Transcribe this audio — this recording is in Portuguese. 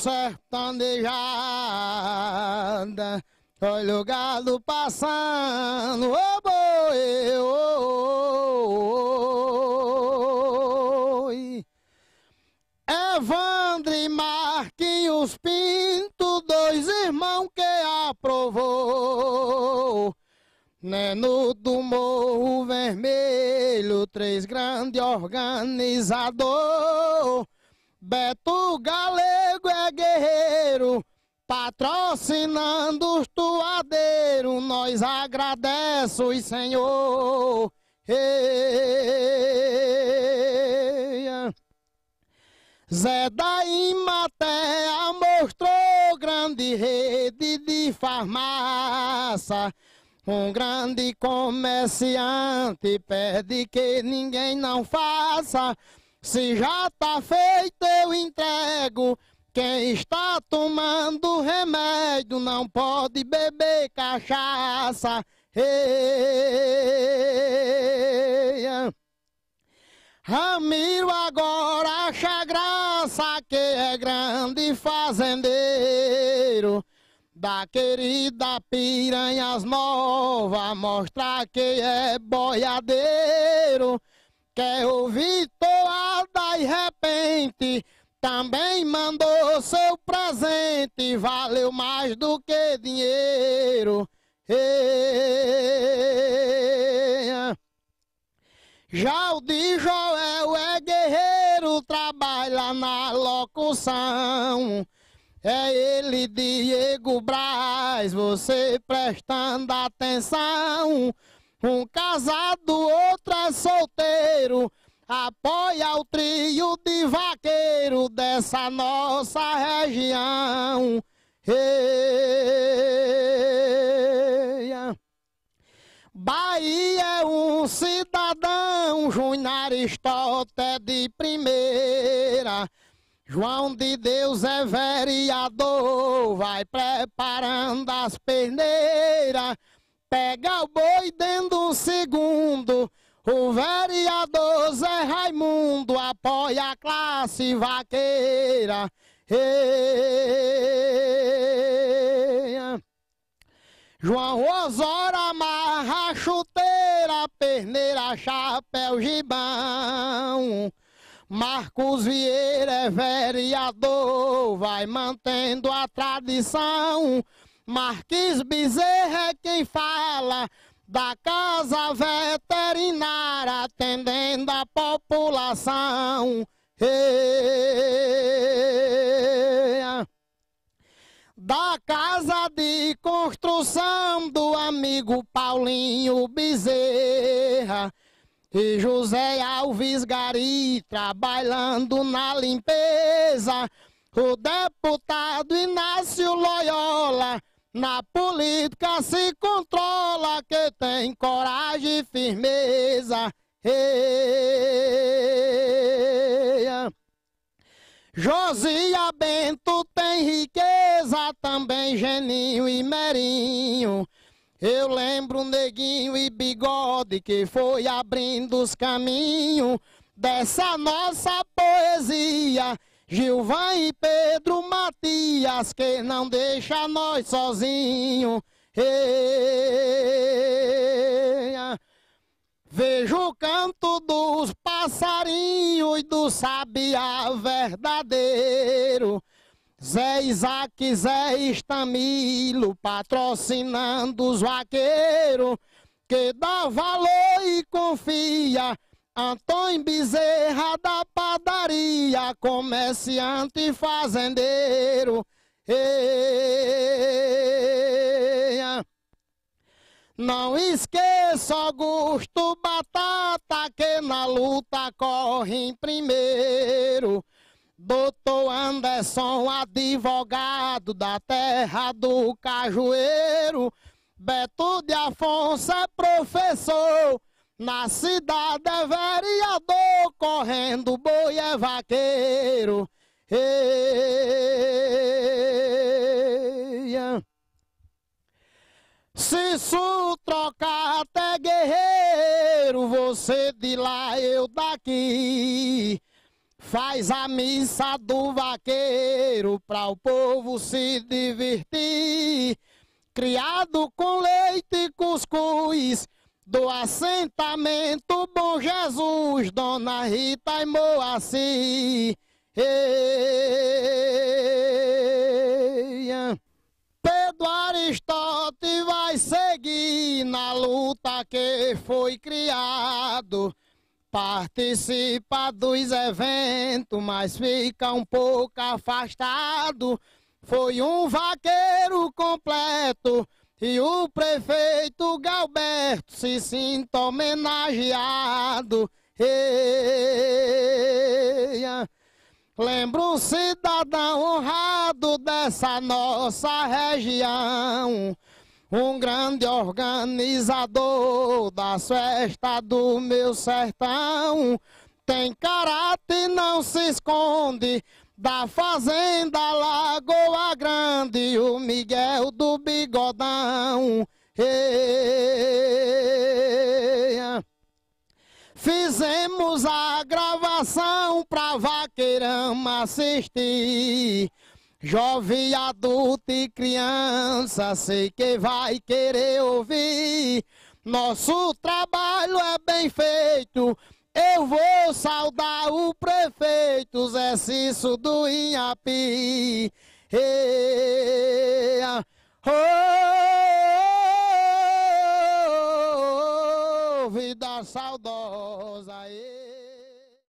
sertanejada. Olha o gado passando, ô boi, ô, oi. Evandro e Marquinhos Pinto, dois irmãos que aprovou. Neno do Morro Vermelho, três grandes organizador. Beto Galego é guerreiro, patrocinando os toadeiros. Nós agradecemos, Senhor. Zé da Imatea mostrou grande rede de farmácia. Um grande comerciante pede que ninguém não faça. Se já tá feito, eu entrego. Quem está tomando remédio não pode beber cachaça. Ramiro agora acha graça que é grande fazendeiro. Da querida Piranhas Nova, mostrar que é boiadeiro. Quer ouvir toada e repente, também mandou seu presente, valeu mais do que dinheiro. Já o de Joel é guerreiro, trabalha na locução. É ele, Diego Braz, você prestando atenção. Um casado, outro é solteiro. Apoia o trio de vaqueiro dessa nossa região. Eia. Bahia é um cidadão, Júnior Aristóteles de primeira. João de Deus é vereador, vai preparando as peneiras. Pega o boi dentro um segundo. O vereador Zé Raimundo apoia a classe vaqueira. Eia. João Osório amarra chuteira, perneira, chapéu, gibão. Marcos Vieira é vereador, vai mantendo a tradição. Marquis Bezerra é quem fala da casa veterinária, atendendo a população. Da casa de construção do amigo Paulinho Bezerra. E José Alves Gari trabalhando na limpeza. O deputado Inácio Loyola na política se controla que tem coragem e firmeza. Eia. Josia Bento tem riqueza, também Geninho e Merinho. Eu lembro Neguinho e Bigode que foi abrindo os caminhos dessa nossa poesia. Gilvan e Pedro Matias que não deixa nós sozinhos. Vejo o canto dos passarinhos e do sabiá verdadeiro. Zé Isaac, Zé Estamilo, patrocinando os vaqueiros, que dá valor e confia. Antônio Bezerra da padaria, comerciante e fazendeiro. Eia. Não esqueça Augusto Batata, que na luta corre em primeiro. Doutor Anderson, advogado da terra do Cajueiro. Beto de Afonso é professor. Na cidade é vereador, correndo boi é vaqueiro. Se su trocar até guerreiro, você de lá, eu daqui. Faz a missa do vaqueiro para o povo se divertir. Criado com leite e cuscuz do assentamento Bom Jesus, Dona Rita e Moacir. Eia. Pedro Aristóteles vai seguir na luta que foi criado. Participa dos eventos, mas fica um pouco afastado. Foi um vaqueiro completo e o prefeito Galberto se sinta homenageado. Eia. Lembro um cidadão honrado dessa nossa região. Um grande organizador das festas do meu sertão. Tem caráter, não se esconde. Da fazenda Lagoa Grande, o Miguel do Bigodão. Fizemos a gravação pra vaqueirama assistir. Jovem, adulto e criança, sei que vai querer ouvir. Nosso trabalho é bem feito. Eu vou saudar o prefeito Zé Cício do Inhapi. Oh, vida saudosa.